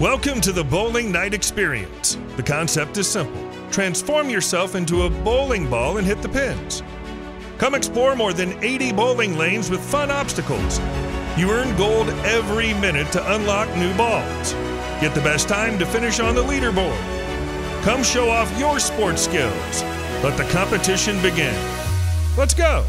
Welcome to the Bowling Night Experience. The concept is simple transform yourself into a bowling ball and hit the pins. Come explore more than 80 bowling lanes with fun obstacles. You earn gold every minute to unlock new balls. Get the best time to finish on the leaderboard. Come show off your sports skills. Let the competition begin. Let's go.